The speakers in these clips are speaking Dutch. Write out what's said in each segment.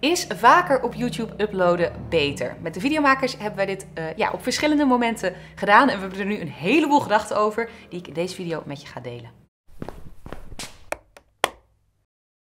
Is vaker op YouTube uploaden beter? Met de videomakers hebben wij dit uh, ja, op verschillende momenten gedaan en we hebben er nu een heleboel gedachten over die ik in deze video met je ga delen.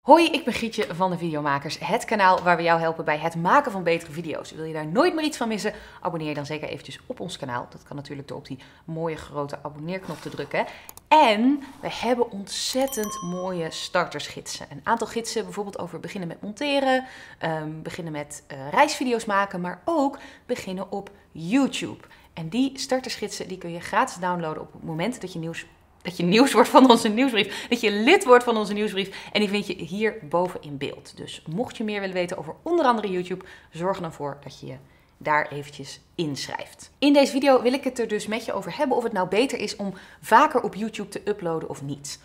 Hoi, ik ben Gietje van de Videomakers, het kanaal waar we jou helpen bij het maken van betere video's. Wil je daar nooit meer iets van missen? Abonneer je dan zeker eventjes op ons kanaal. Dat kan natuurlijk door op die mooie grote abonneerknop te drukken. En we hebben ontzettend mooie startersgidsen. Een aantal gidsen bijvoorbeeld over beginnen met monteren, um, beginnen met uh, reisvideo's maken, maar ook beginnen op YouTube. En die startersgidsen die kun je gratis downloaden op het moment dat je nieuws dat je nieuws wordt van onze nieuwsbrief. Dat je lid wordt van onze nieuwsbrief. En die vind je hier boven in beeld. Dus mocht je meer willen weten over onder andere YouTube, zorg dan voor dat je je daar eventjes inschrijft. In deze video wil ik het er dus met je over hebben of het nou beter is om vaker op YouTube te uploaden of niet.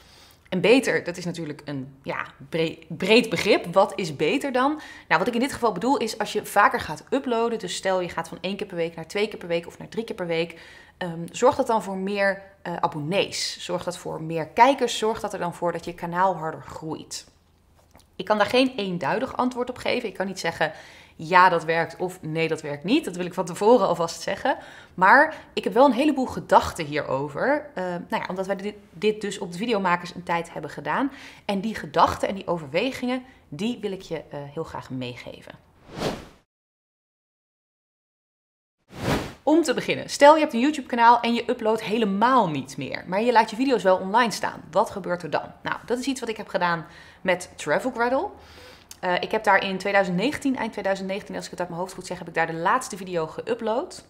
En beter, dat is natuurlijk een ja, breed begrip. Wat is beter dan? Nou, wat ik in dit geval bedoel is als je vaker gaat uploaden. Dus stel je gaat van één keer per week naar twee keer per week of naar drie keer per week. Um, zorgt dat dan voor meer uh, abonnees? Zorgt dat voor meer kijkers? Zorgt dat er dan voor dat je kanaal harder groeit? Ik kan daar geen eenduidig antwoord op geven. Ik kan niet zeggen ja, dat werkt of nee, dat werkt niet. Dat wil ik van tevoren alvast zeggen. Maar ik heb wel een heleboel gedachten hierover. Uh, nou ja, omdat wij dit, dus op de videomakers een tijd hebben gedaan. En die gedachten en die overwegingen, die wil ik je uh, heel graag meegeven. Om te beginnen, stel je hebt een YouTube kanaal en je uploadt helemaal niet meer, maar je laat je video's wel online staan. Wat gebeurt er dan? Nou, dat is iets wat ik heb gedaan met Travel Gradle. Uh, ik heb daar in 2019, eind 2019, als ik het uit mijn hoofd goed zeg, heb ik daar de laatste video geüpload.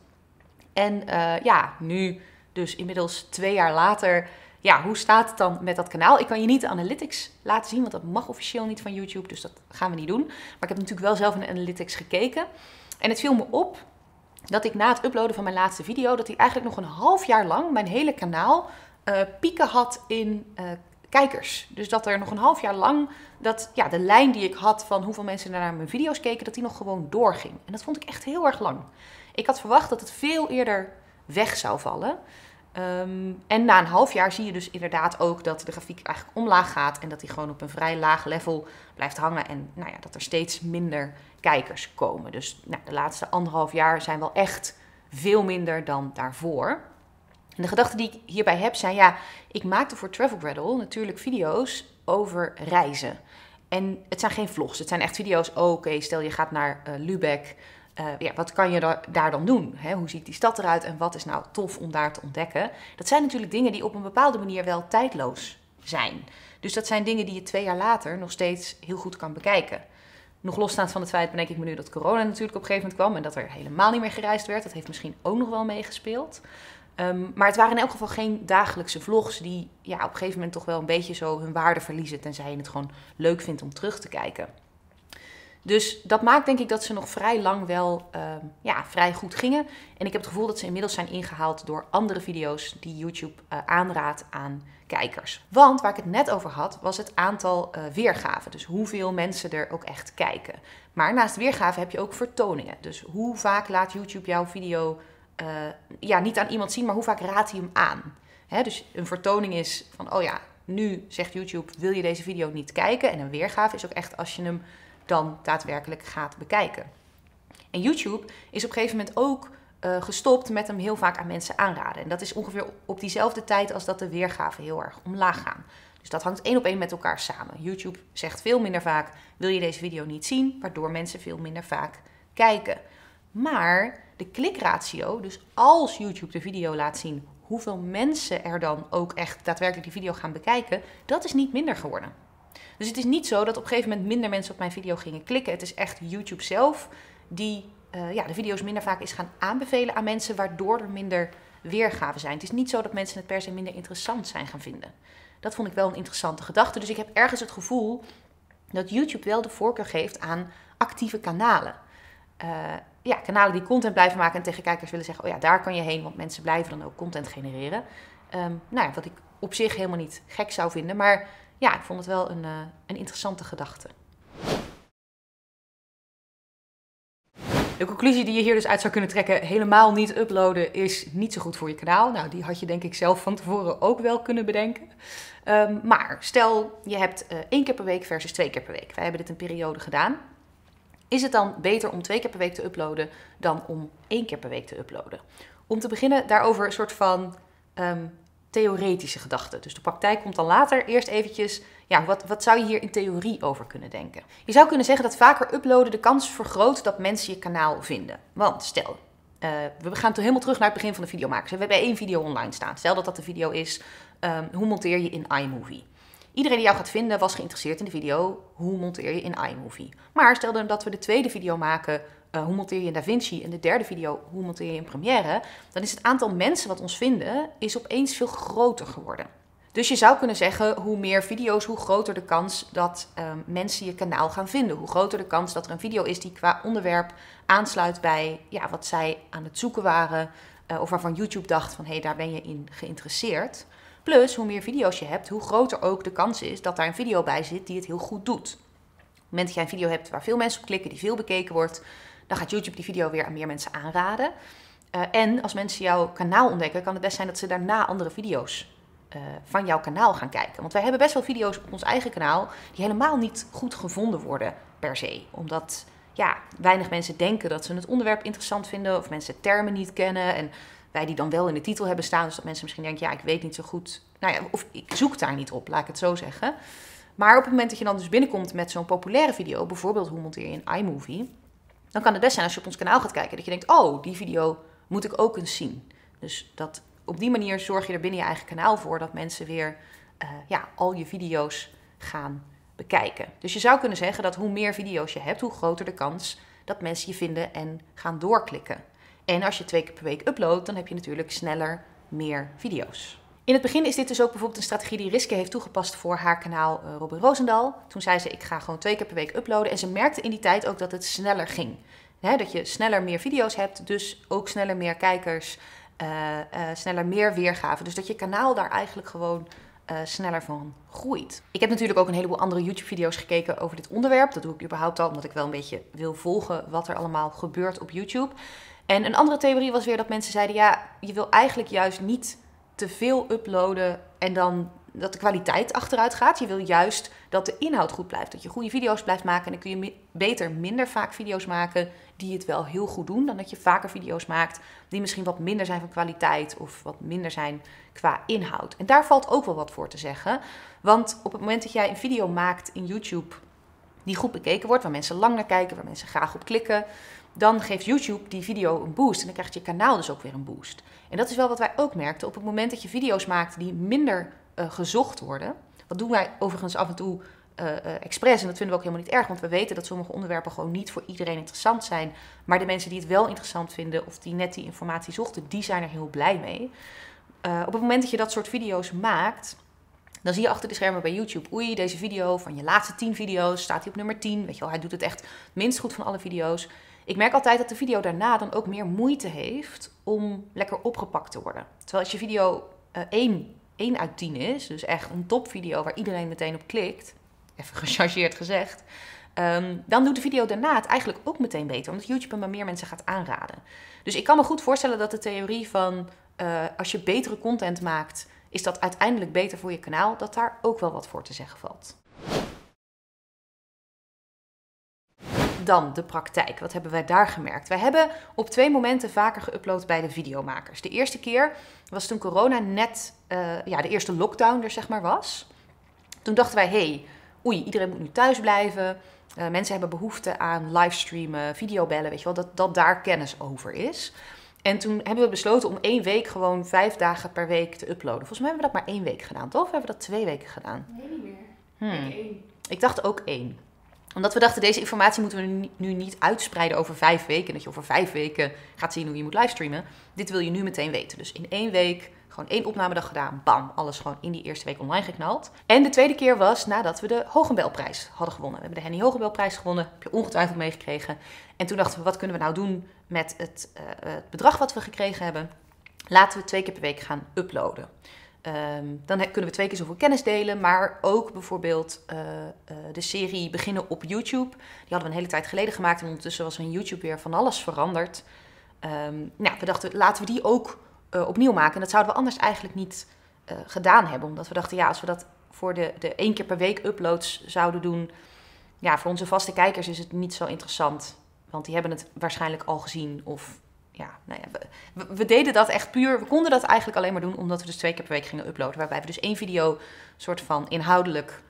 En uh, ja, nu dus inmiddels twee jaar later, ja, hoe staat het dan met dat kanaal? Ik kan je niet de analytics laten zien, want dat mag officieel niet van YouTube, dus dat gaan we niet doen. Maar ik heb natuurlijk wel zelf in de analytics gekeken. En het viel me op dat ik na het uploaden van mijn laatste video, dat ik eigenlijk nog een half jaar lang mijn hele kanaal uh, pieken had in uh, kijkers. Dus dat er nog een half jaar lang, dat ja, de lijn die ik had van hoeveel mensen naar mijn video's keken, dat die nog gewoon doorging. En dat vond ik echt heel erg lang. Ik had verwacht dat het veel eerder weg zou vallen. Um, en na een half jaar zie je dus inderdaad ook dat de grafiek eigenlijk omlaag gaat en dat die gewoon op een vrij laag level blijft hangen en nou ja, dat er steeds minder kijkers komen. Dus nou, de laatste anderhalf jaar zijn wel echt veel minder dan daarvoor. De gedachten die ik hierbij heb zijn, ja, ik maakte voor Travel Gradle natuurlijk video's over reizen. En het zijn geen vlogs, het zijn echt video's, oké, stel je gaat naar uh, Lübeck, uh, ja, wat kan je daar dan doen? Hè? Hoe ziet die stad eruit en wat is nou tof om daar te ontdekken? Dat zijn natuurlijk dingen die op een bepaalde manier wel tijdloos zijn. Dus dat zijn dingen die je twee jaar later nog steeds heel goed kan bekijken. Nog losstaand van het feit bedenk ik me nu dat corona natuurlijk op een gegeven moment kwam en dat er helemaal niet meer gereisd werd. Dat heeft misschien ook nog wel meegespeeld. Um, maar het waren in elk geval geen dagelijkse vlogs die ja, op een gegeven moment toch wel een beetje zo hun waarde verliezen. Tenzij je het gewoon leuk vindt om terug te kijken. Dus dat maakt denk ik dat ze nog vrij lang wel uh, ja, vrij goed gingen. En ik heb het gevoel dat ze inmiddels zijn ingehaald door andere video's die YouTube uh, aanraadt aan kijkers. Want waar ik het net over had, was het aantal uh, weergaven. Dus hoeveel mensen er ook echt kijken. Maar naast weergaven heb je ook vertoningen. Dus hoe vaak laat YouTube jouw video ja, niet aan iemand zien, maar hoe vaak raadt hij hem aan? Hè, dus een vertoning is van, oh ja, nu zegt YouTube, wil je deze video niet kijken? En een weergave is ook echt als je hem dan daadwerkelijk gaat bekijken. En YouTube is op een gegeven moment ook uh, gestopt met hem heel vaak aan mensen aanraden. En dat is ongeveer op diezelfde tijd als dat de weergaven heel erg omlaag gaan. Dus dat hangt één op één met elkaar samen. YouTube zegt veel minder vaak: wil je deze video niet zien? Waardoor mensen veel minder vaak kijken. Maar de klikratio, dus als YouTube de video laat zien hoeveel mensen er dan ook echt daadwerkelijk die video gaan bekijken, dat is niet minder geworden. Dus het is niet zo dat op een gegeven moment minder mensen op mijn video gingen klikken. Het is echt YouTube zelf die uh, ja, de video's minder vaak is gaan aanbevelen aan mensen, waardoor er minder weergaven zijn. Het is niet zo dat mensen het per se minder interessant zijn gaan vinden. Dat vond ik wel een interessante gedachte. Dus ik heb ergens het gevoel dat YouTube wel de voorkeur geeft aan actieve kanalen. Uh, ja, kanalen die content blijven maken en tegen kijkers willen zeggen: Oh ja, daar kan je heen, want mensen blijven dan ook content genereren. Um, nou ja, wat ik op zich helemaal niet gek zou vinden. Maar ja, ik vond het wel een, uh, een interessante gedachte. De conclusie die je hier dus uit zou kunnen trekken, helemaal niet uploaden, is niet zo goed voor je kanaal. Nou, die had je denk ik zelf van tevoren ook wel kunnen bedenken. Um, maar stel, je hebt uh, één keer per week versus twee keer per week. Wij hebben dit een periode gedaan. Is het dan beter om twee keer per week te uploaden dan om één keer per week te uploaden? Om te beginnen daarover een soort van ehm, theoretische gedachten. Dus de praktijk komt dan later. Eerst eventjes, ja, wat, wat zou je hier in theorie over kunnen denken? Je zou kunnen zeggen dat vaker uploaden de kans vergroot dat mensen je kanaal vinden. Want stel, uh, we gaan toch helemaal terug naar het begin van de videomakers. We hebben één video online staan. Stel dat dat de video is, um, hoe monteer je in iMovie? Iedereen die jou gaat vinden was geïnteresseerd in de video, hoe monteer je in iMovie? Maar stel dat we de tweede video maken, uh, hoe monteer je in DaVinci? En de derde video, hoe monteer je in Premiere? Dan is het aantal mensen wat ons vinden, is opeens veel groter geworden. Dus je zou kunnen zeggen, hoe meer video's, hoe groter de kans dat um, mensen je kanaal gaan vinden. Hoe groter de kans dat er een video is die qua onderwerp aansluit bij ja, wat zij aan het zoeken waren. Uh, of waarvan YouTube dacht van, hé, hey, daar ben je in geïnteresseerd. Plus, hoe meer video's je hebt, hoe groter ook de kans is dat daar een video bij zit die het heel goed doet. Op het moment dat jij een video hebt waar veel mensen op klikken, die veel bekeken wordt, dan gaat YouTube die video weer aan meer mensen aanraden. Uh, en als mensen jouw kanaal ontdekken, kan het best zijn dat ze daarna andere video's uh, van jouw kanaal gaan kijken. Want wij hebben best wel video's op ons eigen kanaal die helemaal niet goed gevonden worden per se. Omdat ja, weinig mensen denken dat ze het onderwerp interessant vinden of mensen termen niet kennen. En wij die dan wel in de titel hebben staan, dus dat mensen misschien denken, ja, ik weet niet zo goed. Nou ja, of ik zoek daar niet op, laat ik het zo zeggen. Maar op het moment dat je dan dus binnenkomt met zo'n populaire video, bijvoorbeeld hoe monteer je in iMovie, dan kan het best zijn als je op ons kanaal gaat kijken dat je denkt, oh, die video moet ik ook eens zien. Dus dat op die manier zorg je er binnen je eigen kanaal voor dat mensen weer uh, ja, al je video's gaan bekijken. Dus je zou kunnen zeggen dat hoe meer video's je hebt, hoe groter de kans dat mensen je vinden en gaan doorklikken. En als je twee keer per week uploadt, dan heb je natuurlijk sneller meer video's. In het begin is dit dus ook bijvoorbeeld een strategie die Riske heeft toegepast voor haar kanaal uh, Robin Roosendal. Toen zei ze, ik ga gewoon twee keer per week uploaden. En ze merkte in die tijd ook dat het sneller ging. dat je sneller meer video's hebt, dus ook sneller meer kijkers, uh, uh, sneller meer weergaven. Dus dat je kanaal daar eigenlijk gewoon sneller van groeit. Ik heb natuurlijk ook een heleboel andere YouTube-video's gekeken over dit onderwerp. Dat doe ik überhaupt al, omdat ik wel een beetje wil volgen wat er allemaal gebeurt op YouTube. En een andere theorie was weer dat mensen zeiden: ja, je wil eigenlijk juist niet te veel uploaden en dan dat de kwaliteit achteruit gaat. Je wil juist dat de inhoud goed blijft. Dat je goede video's blijft maken. En dan kun je beter minder vaak video's maken die het wel heel goed doen. Dan dat je vaker video's maakt die misschien wat minder zijn van kwaliteit. Of wat minder zijn qua inhoud. En daar valt ook wel wat voor te zeggen. Want op het moment dat jij een video maakt in YouTube die goed bekeken wordt. Waar mensen lang naar kijken. Waar mensen graag op klikken dan geeft YouTube die video een boost. En dan krijgt je kanaal dus ook weer een boost. En dat is wel wat wij ook merkten. Op het moment dat je video's maakt die minder uh, gezocht worden. Wat doen wij overigens af en toe uh, uh, expres. En dat vinden we ook helemaal niet erg. Want we weten dat sommige onderwerpen gewoon niet voor iedereen interessant zijn. Maar de mensen die het wel interessant vinden. Of die net die informatie zochten. Die zijn er heel blij mee. op het moment dat je dat soort video's maakt. Dan zie je achter de schermen bij YouTube, oei, deze video van je laatste 10 video's staat hij op nummer 10. Weet je wel, hij doet het echt minst goed van alle video's. Ik merk altijd dat de video daarna dan ook meer moeite heeft om lekker opgepakt te worden. Terwijl als je video uh, 1, 1 uit 10 is, dus echt een topvideo waar iedereen meteen op klikt, even gechargeerd gezegd, um, dan doet de video daarna het eigenlijk ook meteen beter, omdat YouTube hem maar meer mensen gaat aanraden. Dus ik kan me goed voorstellen dat de theorie van uh, als je betere content maakt, is dat uiteindelijk beter voor je kanaal, dat daar ook wel wat voor te zeggen valt. Dan de praktijk. Wat hebben wij daar gemerkt? Wij hebben op twee momenten vaker geüpload bij de videomakers. De eerste keer was toen corona net uh, ja, de eerste lockdown er zeg maar was. Toen dachten wij, hey, oei, iedereen moet nu thuis blijven. Uh, mensen hebben behoefte aan livestreamen, videobellen, weet je wel, dat, dat daar kennis over is. En toen hebben we besloten om één week gewoon vijf dagen per week te uploaden. Volgens mij hebben we dat maar één week gedaan, toch? Of hebben we dat twee weken gedaan? Nee, niet meer. Hmm. Ik, één. ik dacht ook één omdat we dachten, deze informatie moeten we nu niet uitspreiden over vijf weken. Dat je over vijf weken gaat zien hoe je moet livestreamen. Dit wil je nu meteen weten. Dus in één week gewoon één opnamedag gedaan. Bam, alles gewoon in die eerste week online geknald. En de tweede keer was nadat we de Hogenbelprijs hadden gewonnen. We hebben de Henny Hogenbelprijs gewonnen. Heb je ongetwijfeld meegekregen. En toen dachten we, wat kunnen we nou doen met het, uh, het bedrag wat we gekregen hebben? Laten we twee keer per week gaan uploaden. Um, dan kunnen we twee keer zoveel kennis delen, maar ook bijvoorbeeld uh, uh, de serie Beginnen op YouTube. Die hadden we een hele tijd geleden gemaakt en ondertussen was in YouTube weer van alles veranderd. Um, nou, we dachten, laten we die ook uh, opnieuw maken. En dat zouden we anders eigenlijk niet gedaan hebben, omdat we dachten, ja, als we dat voor de, de één keer per week uploads zouden doen, ja, voor onze vaste kijkers is het niet zo interessant. Want die hebben het waarschijnlijk al gezien. Of ja, nou ja, we, deden dat echt puur. We konden dat eigenlijk alleen maar doen omdat we dus twee keer per week gingen uploaden. Waarbij we dus één video soort van inhoudelijk,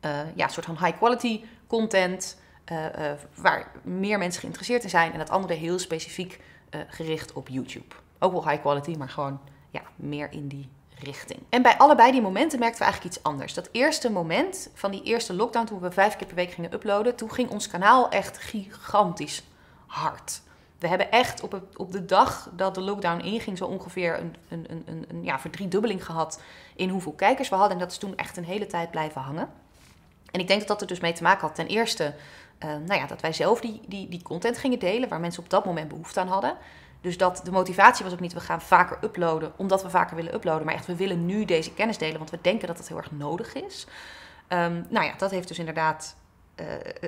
uh, ja, soort van high quality content. Uh, uh, waar meer mensen geïnteresseerd in zijn. En dat andere heel specifiek gericht op YouTube. Ook wel high quality, maar gewoon ja, meer in die richting. En bij allebei die momenten merkten we eigenlijk iets anders. Dat eerste moment van die eerste lockdown, toen we vijf keer per week gingen uploaden, toen ging ons kanaal echt gigantisch hard. We hebben echt op, op de dag dat de lockdown inging, zo ongeveer een, een, een, een ja, verdriedubbeling gehad in hoeveel kijkers we hadden. En dat is toen echt een hele tijd blijven hangen. En ik denk dat dat er dus mee te maken had. Ten eerste, uh, nou ja, dat wij zelf die, die, die content gingen delen, waar mensen op dat moment behoefte aan hadden. Dus dat de motivatie was ook niet, we gaan vaker uploaden omdat we vaker willen uploaden. Maar echt, we willen nu deze kennis delen, want we denken dat het heel erg nodig is. Um, nou ja, dat heeft dus inderdaad,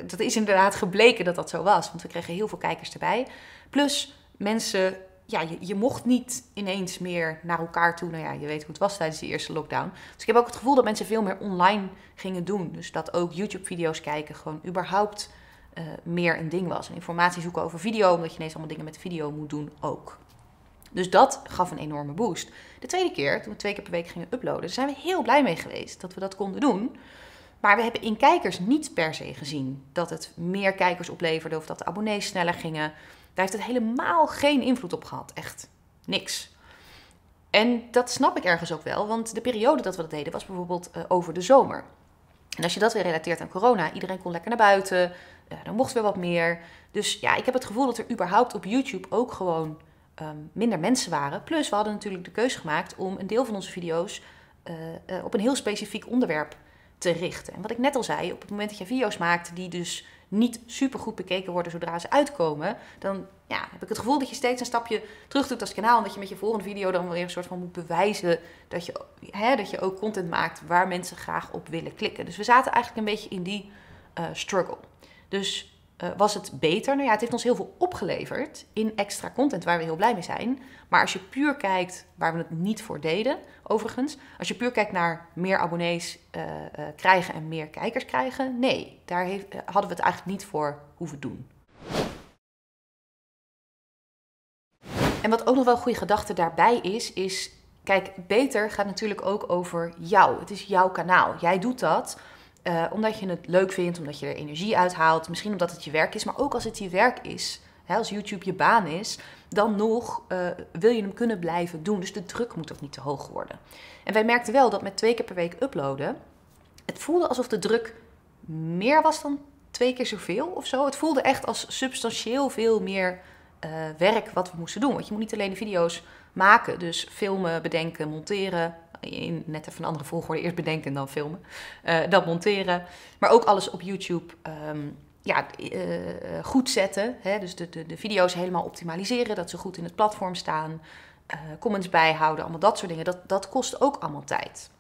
dat is inderdaad gebleken dat dat zo was. Want we kregen heel veel kijkers erbij. Plus mensen, ja, je, je mocht niet ineens meer naar elkaar toe. Nou ja, je weet hoe het was tijdens de eerste lockdown. Dus ik heb ook het gevoel dat mensen veel meer online gingen doen. Dus dat ook YouTube-video's kijken gewoon überhaupt uh, meer een ding was. En informatie zoeken over video, omdat je ineens allemaal dingen met video moet doen ook. Dus dat gaf een enorme boost. De tweede keer, toen we twee keer per week gingen uploaden, zijn we heel blij mee geweest dat we dat konden doen. Maar we hebben in kijkers niet per se gezien dat het meer kijkers opleverde of dat de abonnees sneller gingen. Daar heeft het helemaal geen invloed op gehad. Echt niks. En dat snap ik ergens ook wel, want de periode dat we dat deden was bijvoorbeeld uh, over de zomer. En als je dat weer relateert aan corona, iedereen kon lekker naar buiten, ja, dan mocht weer wat meer. Dus ja, ik heb het gevoel dat er überhaupt op YouTube ook gewoon um, minder mensen waren. Plus, we hadden natuurlijk de keuze gemaakt om een deel van onze video's uh, uh, op een heel specifiek onderwerp te richten. En wat ik net al zei, op het moment dat je video's maakt die dus niet super goed bekeken worden zodra ze uitkomen, dan ja, heb ik het gevoel dat je steeds een stapje terug doet als kanaal. Omdat je met je volgende video dan weer een soort van moet bewijzen dat je, hè, dat je ook content maakt waar mensen graag op willen klikken. Dus we zaten eigenlijk een beetje in die uh, struggle. Dus uh, was het beter? Nou ja, het heeft ons heel veel opgeleverd in extra content waar we heel blij mee zijn. Maar als je puur kijkt, waar we het niet voor deden, overigens, als je puur kijkt naar meer abonnees uh, uh, krijgen en meer kijkers krijgen, nee, daar heeft, hadden we het eigenlijk niet voor hoeven doen. En wat ook nog wel een goede gedachte daarbij is, is, kijk, beter gaat natuurlijk ook over jou. Het is jouw kanaal. Jij doet dat uh, omdat je het leuk vindt, omdat je er energie uit haalt. Misschien omdat het je werk is, maar ook als het je werk is. Hè, als YouTube je baan is, dan nog uh, wil je hem kunnen blijven doen. Dus de druk moet ook niet te hoog worden. En wij merkten wel dat met twee keer per week uploaden, het voelde alsof de druk meer was dan twee keer zoveel of zo. Het voelde echt als substantieel veel meer uh, werk wat we moesten doen. Want je moet niet alleen de video's maken, dus filmen, bedenken, monteren, in net even een andere volgorde. Eerst bedenken en dan filmen. Uh, dat monteren. Maar ook alles op YouTube um, ja, uh, goed zetten. Hè? Dus de, de, de, video's helemaal optimaliseren. Dat ze goed in het platform staan. Comments bijhouden. Allemaal dat soort dingen. Dat, dat kost ook allemaal tijd.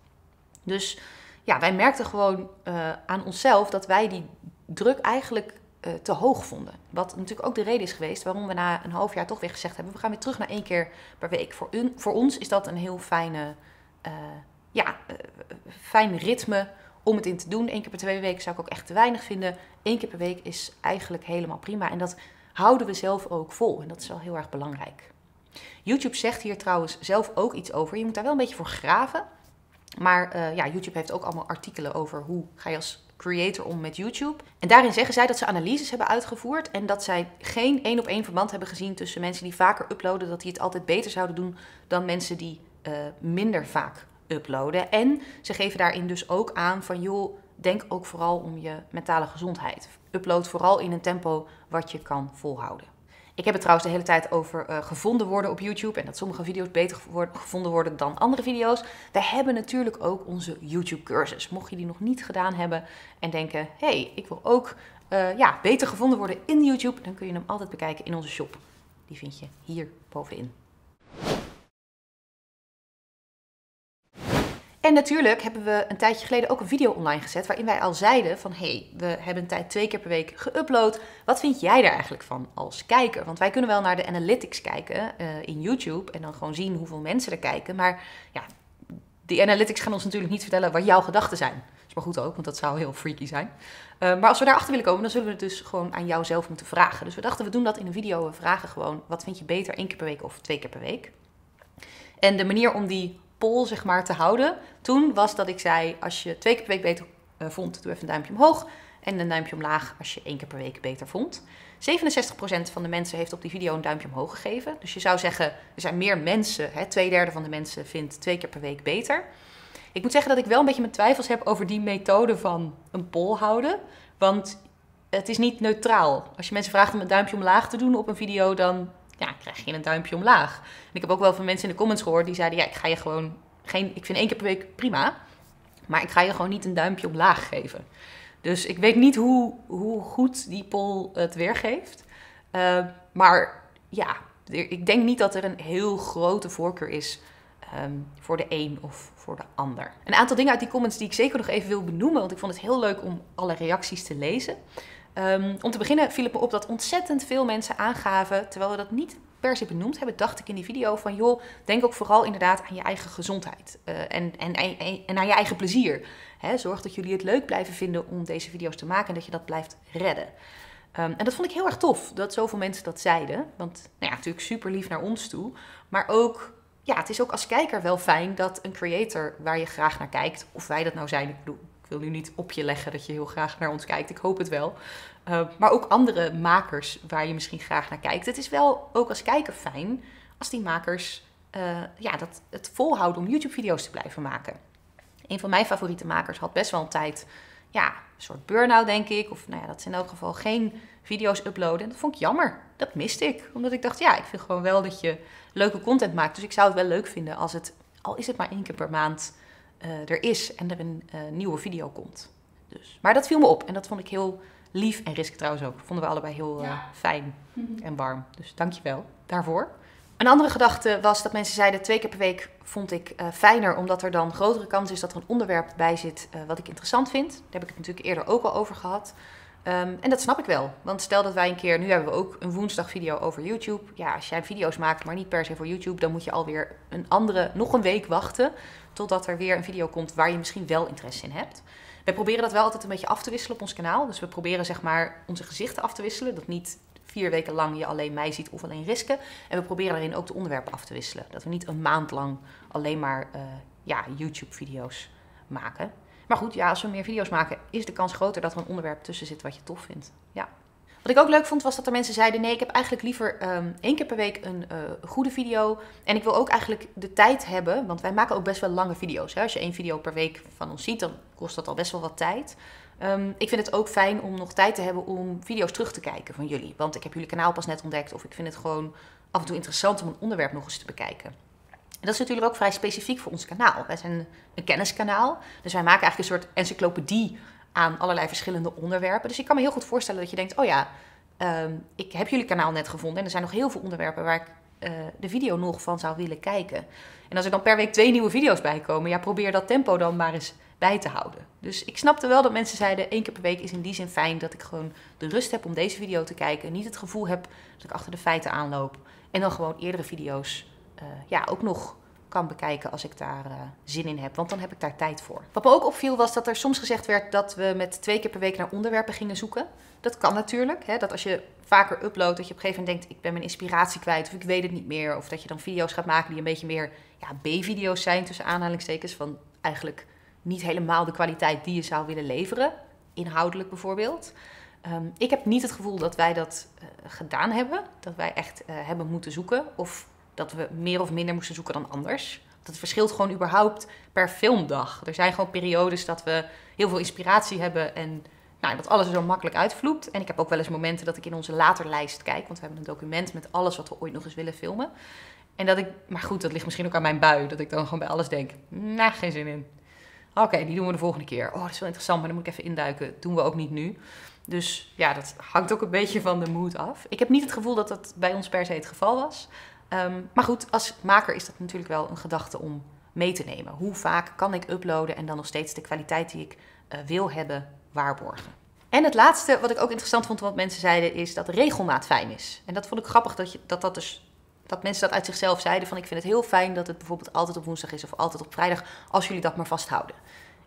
Dus ja, wij merkten gewoon aan onszelf dat wij die druk eigenlijk uh, te hoog vonden. Wat natuurlijk ook de reden is geweest waarom we na een half jaar toch weer gezegd hebben: we gaan weer terug naar één keer per week. Voor, un, voor ons is dat een heel fijne uh, ja, uh, fijn ritme om het in te doen. Eén keer per twee weken zou ik ook echt te weinig vinden. Eén keer per week is eigenlijk helemaal prima. En dat houden we zelf ook vol. En dat is wel heel erg belangrijk. YouTube zegt hier trouwens zelf ook iets over. Je moet daar wel een beetje voor graven. Maar ja, YouTube heeft ook allemaal artikelen over hoe ga je als creator om met YouTube. En daarin zeggen zij dat ze analyses hebben uitgevoerd en dat zij geen één op één verband hebben gezien tussen mensen die vaker uploaden, dat die het altijd beter zouden doen dan mensen die uh, minder vaak uploaden. En ze geven daarin dus ook aan van joh, denk ook vooral om je mentale gezondheid. Upload vooral in een tempo wat je kan volhouden. Ik heb het trouwens de hele tijd over uh, gevonden worden op YouTube en dat sommige video's beter gevonden worden dan andere video's. We hebben natuurlijk ook onze YouTube cursus. Mocht je die nog niet gedaan hebben en denken, hey, ik wil ook uh, ja, beter gevonden worden in YouTube, dan kun je hem altijd bekijken in onze shop. Die vind je hier bovenin. En natuurlijk hebben we een tijdje geleden ook een video online gezet waarin wij al zeiden van hey, we hebben een tijd twee keer per week geüpload. Wat vind jij daar eigenlijk van als kijker? Want wij kunnen wel naar de analytics kijken uh, in YouTube en dan gewoon zien hoeveel mensen er kijken. Maar ja, die analytics gaan ons natuurlijk niet vertellen wat jouw gedachten zijn. is maar goed ook, want dat zou heel freaky zijn. Eh, maar als we daarachter willen komen, dan zullen we het dus gewoon aan jou zelf moeten vragen. Dus we dachten, we doen dat in een video. We vragen gewoon, wat vind je beter, één keer per week of twee keer per week? En de manier om die poll, zeg maar, te houden, toen was dat ik zei, als je twee keer per week beter uh, vond, doe even een duimpje omhoog. En een duimpje omlaag als je één keer per week beter vond. 67% van de mensen heeft op die video een duimpje omhoog gegeven. Dus je zou zeggen, er zijn meer mensen, hè, twee derde van de mensen vindt twee keer per week beter. Ik moet zeggen dat ik wel een beetje mijn twijfels heb over die methode van een poll houden. Want het is niet neutraal. Als je mensen vraagt om een duimpje omlaag te doen op een video, dan ja, krijg je een duimpje omlaag. En ik heb ook wel van mensen in de comments gehoord die zeiden: Ja, ik ga je gewoon geen. Ik vind één keer per week prima. Maar ik ga je gewoon niet een duimpje omlaag geven. Dus ik weet niet hoe, hoe goed die poll het weergeeft. Uh, maar ja, ik denk niet dat er een heel grote voorkeur is um, voor de een of voor de ander. Een aantal dingen uit die comments die ik zeker nog even wil benoemen, want ik vond het heel leuk om alle reacties te lezen. Um, om te beginnen viel het me op dat ontzettend veel mensen aangaven, terwijl we dat niet per se benoemd hebben, dacht ik in die video van joh, denk ook vooral inderdaad aan je eigen gezondheid uh, en, en, en, aan je eigen plezier. Zorg dat jullie het leuk blijven vinden om deze video's te maken en dat je dat blijft redden. Um, en dat vond ik heel erg tof, dat zoveel mensen dat zeiden. Want nou ja, natuurlijk super lief naar ons toe. Maar ook, ja, het is ook als kijker wel fijn dat een creator waar je graag naar kijkt, of wij dat nou zijn, ik ik wil nu niet op je leggen dat je heel graag naar ons kijkt. Ik hoop het wel. Uh, maar ook andere makers waar je misschien graag naar kijkt. Het is wel ook als kijker fijn als die makers uh, ja, dat het volhouden om YouTube-video's te blijven maken. Een van mijn favoriete makers had best wel een tijd, ja, een soort burn-out denk ik. Of nou ja, dat is in elk geval geen video's uploaden. En dat vond ik jammer. Dat miste ik. Omdat ik dacht, ja, ik vind gewoon wel dat je leuke content maakt. Dus ik zou het wel leuk vinden als het, al is het maar één keer per maand, uh, er is en er een uh, nieuwe video komt. Dus. Maar dat viel me op en dat vond ik heel lief. En Risk trouwens ook. Vonden we allebei heel uh, fijn en warm. Dus dankjewel daarvoor. Een andere gedachte was dat mensen zeiden: twee keer per week vond ik uh, fijner, omdat er dan grotere kans is dat er een onderwerp bij zit uh, wat ik interessant vind. Daar heb ik het natuurlijk eerder ook al over gehad. Um, en dat snap ik wel. Want stel dat wij een keer, nu hebben we ook een woensdag video over YouTube. Ja, als jij video's maakt, maar niet per se voor YouTube, dan moet je alweer een andere, nog een week wachten. Totdat er weer een video komt waar je misschien wel interesse in hebt. Wij proberen dat wel altijd een beetje af te wisselen op ons kanaal. Dus we proberen zeg maar onze gezichten af te wisselen. Dat niet vier weken lang je alleen mij ziet of alleen risken. En we proberen daarin ook de onderwerpen af te wisselen. Dat we niet een maand lang alleen maar uh, ja, YouTube-video's maken. Maar goed, ja, als we meer video's maken, is de kans groter dat er een onderwerp tussen zit wat je tof vindt. Ja. Wat ik ook leuk vond, was dat er mensen zeiden: nee, ik heb eigenlijk liever um, één keer per week een uh, goede video. En ik wil ook eigenlijk de tijd hebben, want wij maken ook best wel lange video's. Hè? Als je één video per week van ons ziet, dan kost dat al best wel wat tijd. Um, ik vind het ook fijn om nog tijd te hebben om video's terug te kijken van jullie. Want ik heb jullie kanaal pas net ontdekt. Of ik vind het gewoon af en toe interessant om een onderwerp nog eens te bekijken. Dat is natuurlijk ook vrij specifiek voor ons kanaal. Wij zijn een kenniskanaal. Dus wij maken eigenlijk een soort encyclopedie aan allerlei verschillende onderwerpen. Dus ik kan me heel goed voorstellen dat je denkt: oh ja, um, ik heb jullie kanaal net gevonden. En er zijn nog heel veel onderwerpen waar ik uh, de video nog van zou willen kijken. En als er dan per week twee nieuwe video's bij komen, ja, probeer dat tempo dan maar eens bij te houden. Dus ik snapte wel dat mensen zeiden: één keer per week is in die zin fijn dat ik gewoon de rust heb om deze video te kijken. Niet het gevoel heb dat ik achter de feiten aanloop. En dan gewoon eerdere video's ja, ook nog kan bekijken als ik daar uh, zin in heb. Want dan heb ik daar tijd voor. Wat me ook opviel was dat er soms gezegd werd dat we met twee keer per week naar onderwerpen gingen zoeken. Dat kan natuurlijk. Hè? Dat als je vaker uploadt, dat je op een gegeven moment denkt: ik ben mijn inspiratie kwijt of ik weet het niet meer. Of dat je dan video's gaat maken die een beetje meer ja, B-video's zijn, tussen aanhalingstekens. Van eigenlijk niet helemaal de kwaliteit die je zou willen leveren. Inhoudelijk bijvoorbeeld. Um, ik heb niet het gevoel dat wij dat uh, gedaan hebben. Dat wij echt hebben moeten zoeken. Of dat we meer of minder moesten zoeken dan anders. Dat verschilt gewoon überhaupt per filmdag. Er zijn gewoon periodes dat we heel veel inspiratie hebben en nou, dat alles er zo makkelijk uitvloept. En ik heb ook wel eens momenten dat ik in onze laterlijst kijk, want we hebben een document met alles wat we ooit nog eens willen filmen. En dat ik, maar goed, dat ligt misschien ook aan mijn bui, dat ik dan gewoon bij alles denk, nou, geen zin in. Oké, die doen we de volgende keer. Oh, dat is wel interessant, maar dan moet ik even induiken. Dat doen we ook niet nu. Dus ja, dat hangt ook een beetje van de mood af. Ik heb niet het gevoel dat dat bij ons per se het geval was. Um, maar goed, als maker is dat natuurlijk wel een gedachte om mee te nemen. Hoe vaak kan ik uploaden en dan nog steeds de kwaliteit die ik uh, wil hebben waarborgen? En het laatste wat ik ook interessant vond wat mensen zeiden is dat regelmaat fijn is. En dat vond ik grappig dat je, dat, dat dus dat mensen dat uit zichzelf zeiden van ik vind het heel fijn dat het bijvoorbeeld altijd op woensdag is of altijd op vrijdag als jullie dat maar vasthouden.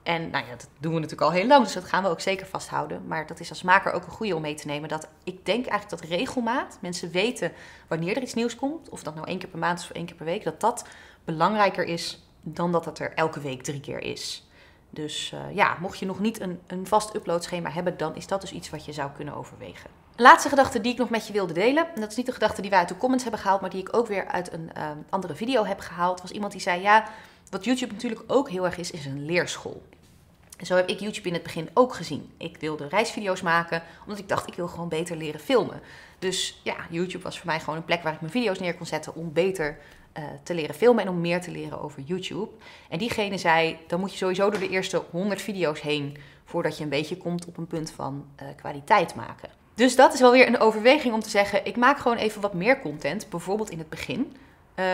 En nou ja, dat doen we natuurlijk al heel lang, dus dat gaan we ook zeker vasthouden. Maar dat is als maker ook een goede om mee te nemen. Dat ik denk eigenlijk dat regelmaat, mensen weten wanneer er iets nieuws komt, of dat nou één keer per maand of één keer per week, dat dat belangrijker is dan dat het er elke week drie keer is. Dus uh, ja, mocht je nog niet een, een vast uploadschema hebben, dan is dat dus iets wat je zou kunnen overwegen. Laatste gedachte die ik nog met je wilde delen. En dat is niet de gedachte die wij uit de comments hebben gehaald, maar die ik ook weer uit een uh, andere video heb gehaald. Was iemand die zei: Ja, wat YouTube natuurlijk ook heel erg is, is een leerschool. Zo heb ik YouTube in het begin ook gezien. Ik wilde reisvideo's maken, omdat ik dacht, ik wil gewoon beter leren filmen. Dus ja, YouTube was voor mij gewoon een plek waar ik mijn video's neer kon zetten om beter uh, te leren filmen en om meer te leren over YouTube. En diegene zei, dan moet je sowieso door de eerste 100 video's heen voordat je een beetje komt op een punt van uh, kwaliteit maken. Dus dat is wel weer een overweging om te zeggen, ik maak gewoon even wat meer content, bijvoorbeeld in het begin. Uh,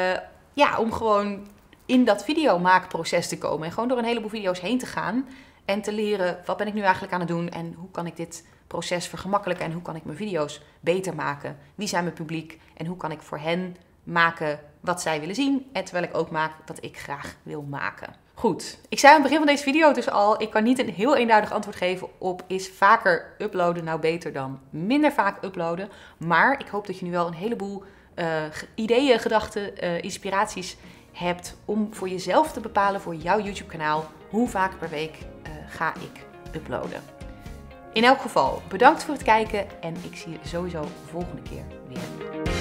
ja, om gewoon in dat videomaakproces te komen en gewoon door een heleboel video's heen te gaan en te leren wat ben ik nu eigenlijk aan het doen en hoe kan ik dit proces vergemakkelijken en hoe kan ik mijn video's beter maken? Wie zijn mijn publiek en hoe kan ik voor hen maken wat zij willen zien en terwijl ik ook maak wat ik graag wil maken. Goed, ik zei aan het begin van deze video dus al, ik kan niet een heel eenduidig antwoord geven op is vaker uploaden nou beter dan minder vaak uploaden. Maar ik hoop dat je nu wel een heleboel uh, ideeën, gedachten, uh, inspiraties hebt om voor jezelf te bepalen voor jouw YouTube kanaal hoe vaak per week uh, ga ik uploaden. In elk geval, bedankt voor het kijken en ik zie je sowieso de volgende keer weer.